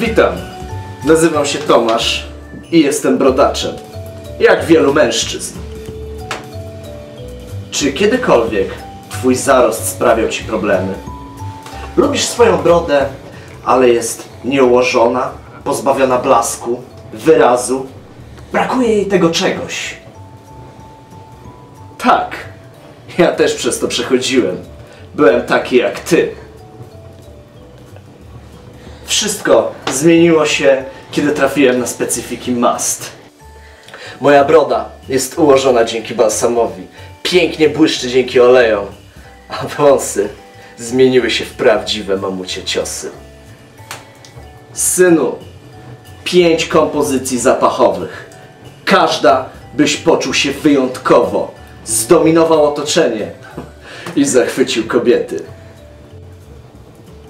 Witam. Nazywam się Tomasz i jestem brodaczem. Jak wielu mężczyzn. Czy kiedykolwiek twój zarost sprawiał ci problemy? Lubisz swoją brodę, ale jest nieułożona, pozbawiona blasku, wyrazu. Brakuje jej tego czegoś. Tak, ja też przez to przechodziłem. Byłem taki jak ty. Wszystko zmieniło się, kiedy trafiłem na specyfiki must. Moja broda jest ułożona dzięki balsamowi, pięknie błyszczy dzięki olejom, a wąsy zmieniły się w prawdziwe mamucie ciosy. Synu, pięć kompozycji zapachowych. Każda, byś poczuł się wyjątkowo, zdominował otoczenie i zachwycił kobiety.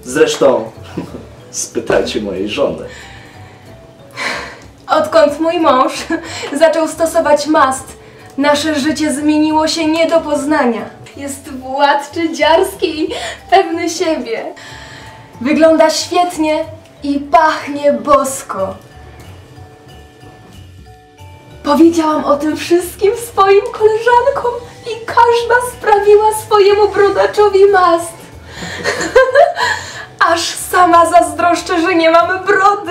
Zresztą spytajcie mojej żony. Odkąd mój mąż zaczął stosować mast, nasze życie zmieniło się nie do poznania. Jest władczy, dziarski i pewny siebie. Wygląda świetnie i pachnie bosko. Powiedziałam o tym wszystkim swoim koleżankom i każda sprawiła swojemu brodaczowi mast. Aż sama zazdroszczę, że nie mamy brody.